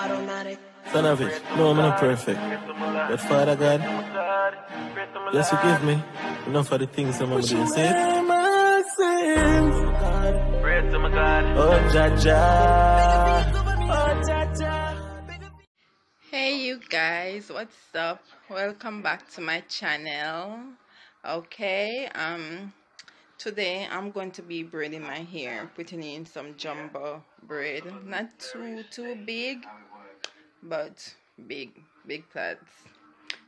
Son of it, no, I'm not perfect. But Father God, yes, you give me enough of the things I'm going to do. Say it. my sins, God. Pray to my God. Oh, Jaja. Oh, Jaja. Hey you guys, what's up? Welcome back to my channel. Okay, um today I'm going to be braiding my hair, putting in some jumbo braid. Not too too big, but big big plaits.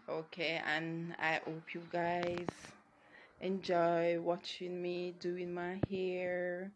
Okay, and I hope you guys enjoy watching me doing my hair.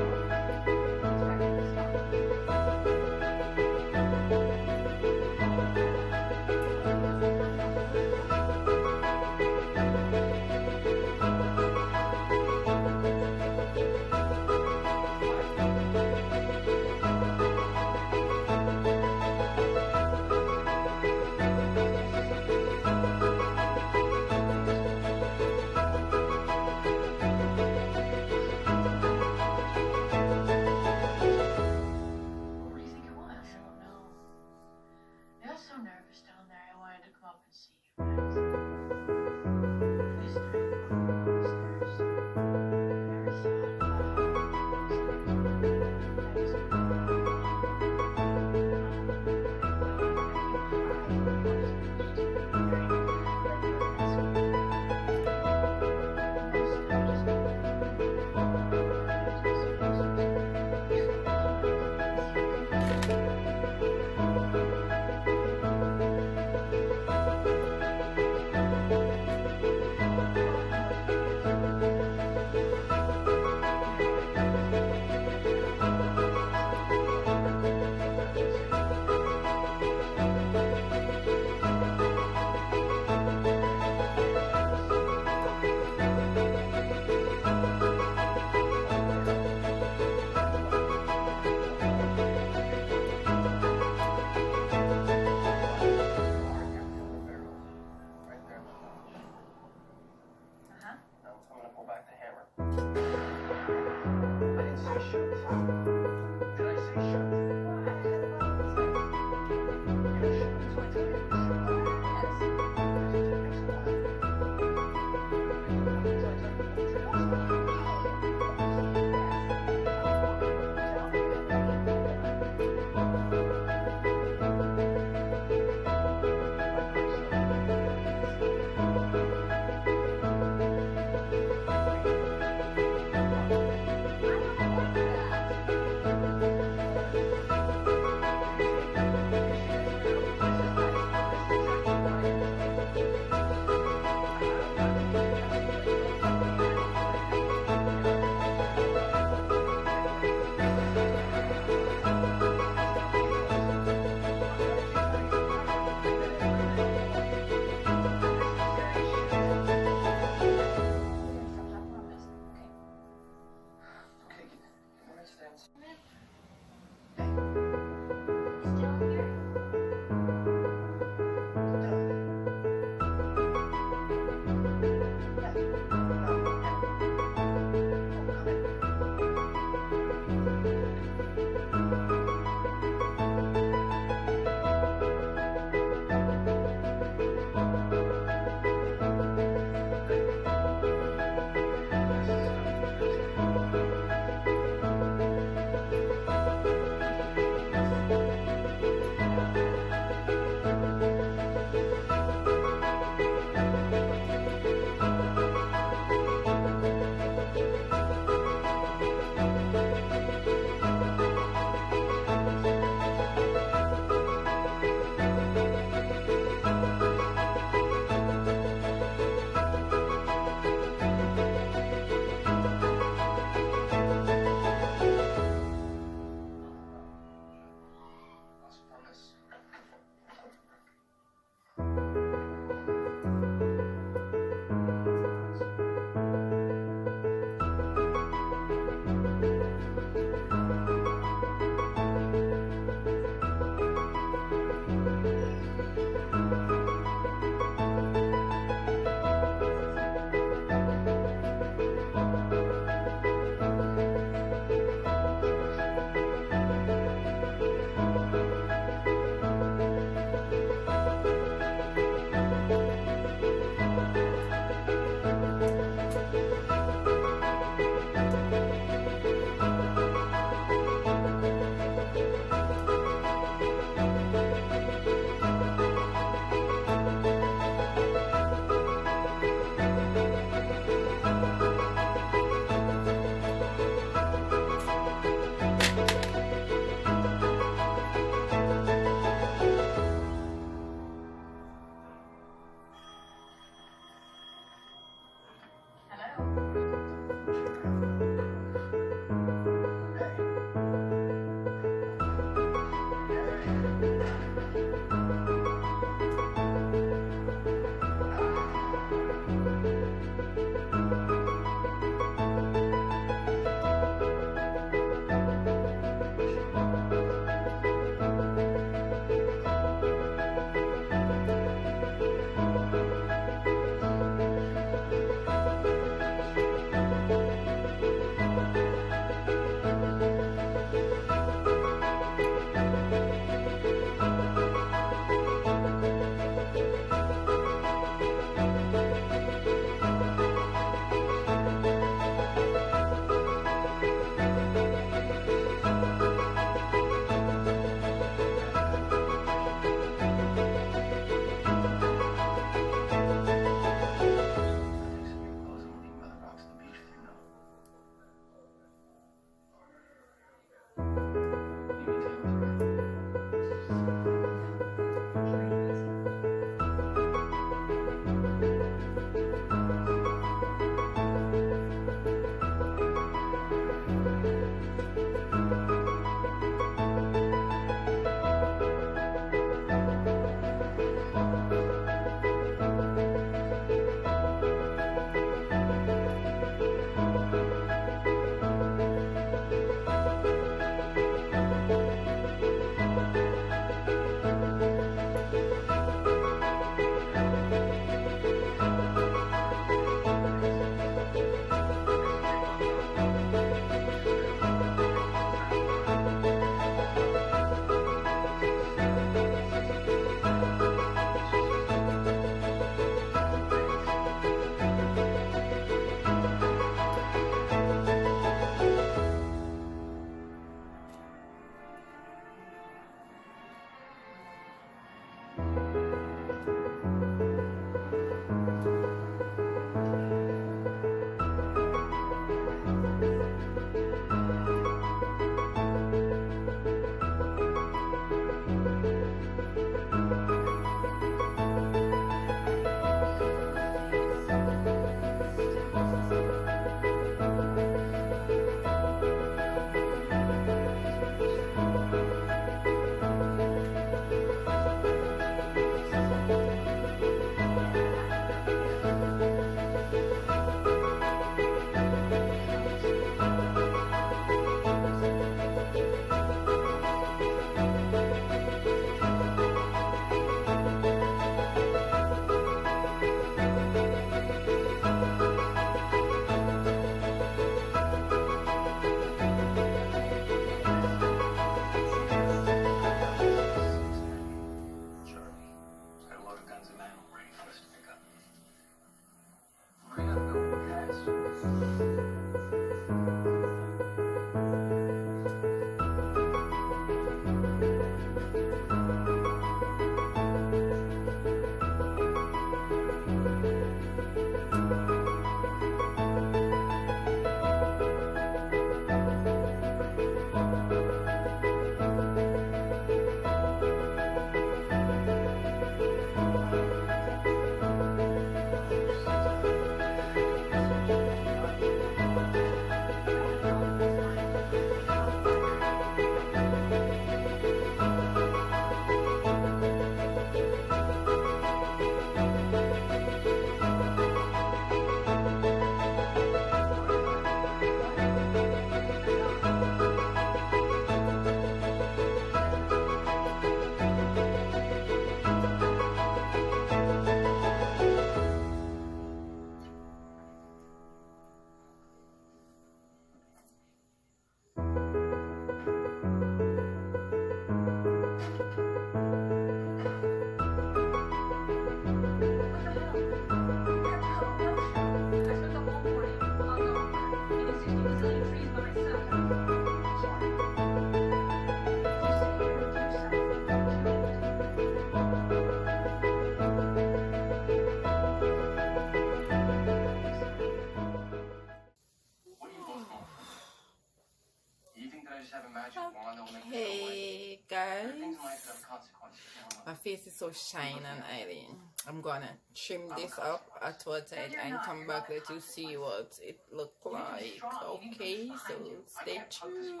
My face is so shiny and oily. I'm gonna trim this up at what I and come back let you see what it look like. Okay, so stay tuned.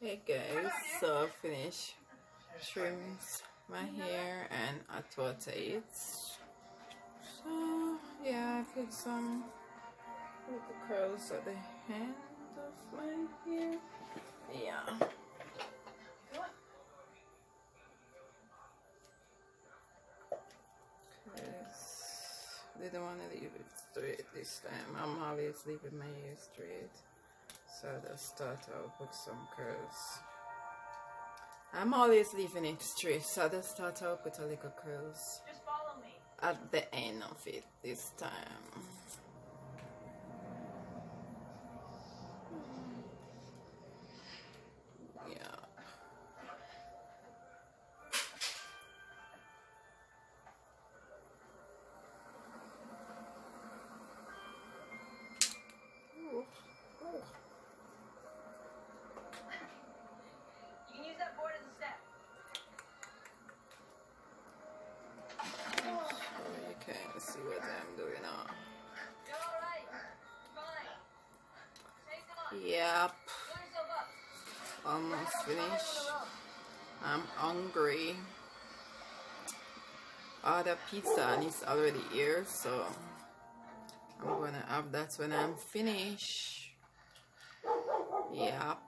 Hey guys, so I finished trims my hair and at what it. So yeah, I put some little curls at the end of my hair. Yeah. They don't want to leave it straight this time. I'm always leaving my hair straight. So I'll start out with some curls. I'm always leaving it straight, so I'll start out with a little curls Just follow me. at the end of it this time. Yep, almost finished. I'm hungry. The pizza and it's already here, so I'm gonna have that when I'm finished. Yep.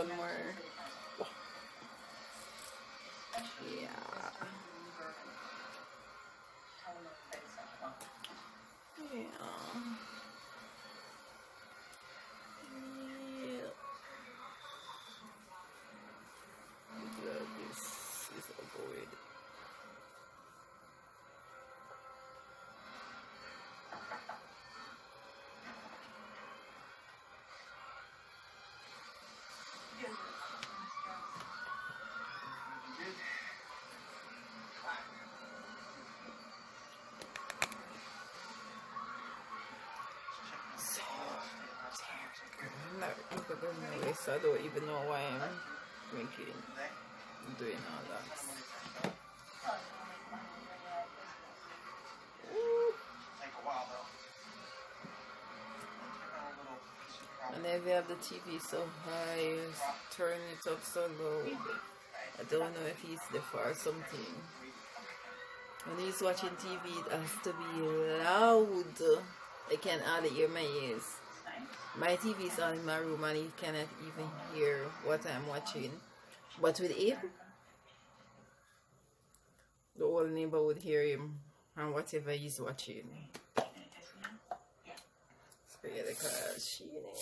One more. Waste. I don't even know why I'm making, doing all that. And if you have the TV so high, turn it up so low. I don't know if he's deaf or something. When he's watching TV, it has to be loud. I can't hardly hear my ears. My TV is on in my room and he cannot even hear what I'm watching. But with him, the whole neighbor would hear him and whatever he's watching. Spaghetti you know.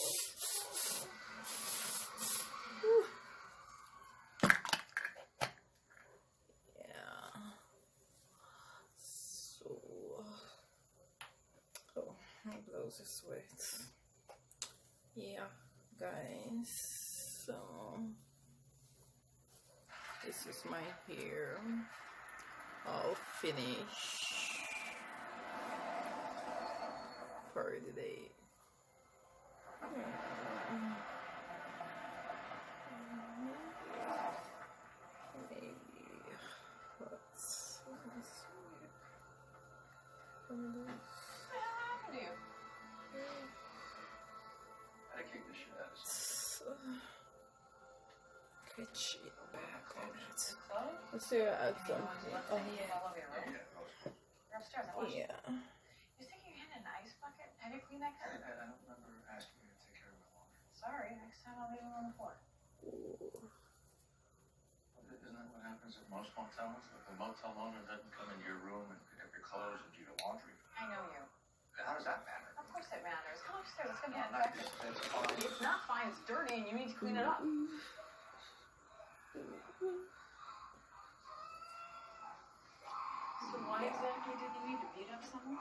Whew. Yeah. So, oh, my blouse is wet. Yeah, guys. So, this is my hair. All finished for the day. Maybe hmm. Some. left Oh anything all over your room? You're upstairs. I watched yeah. you. Stick your hand in an ice bucket? Kleenex? I, I don't remember asking you to take care of my laundry. Sorry, next time I'll leave them on the floor. Isn't that what happens at most motels? If the motel owner doesn't come into your room and pick up your clothes and do your laundry? I know you. How does that matter? Of course it matters. Come upstairs. It's gonna be No, no, infected. it's, it's fine. It's not fine. It's dirty, and you need to clean it up. So why exactly did need to beat up someone?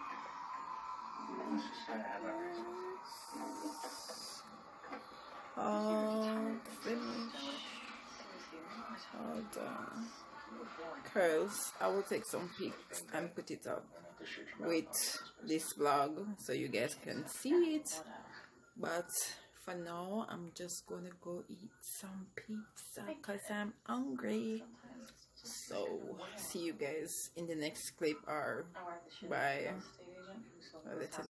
Finish. Hold on. Curls. I will take some pics and put it up with this vlog so you guys can see it. But for now, I'm just gonna go eat some pizza because I'm hungry. So, see you guys in the next clip or I work the shit Bye.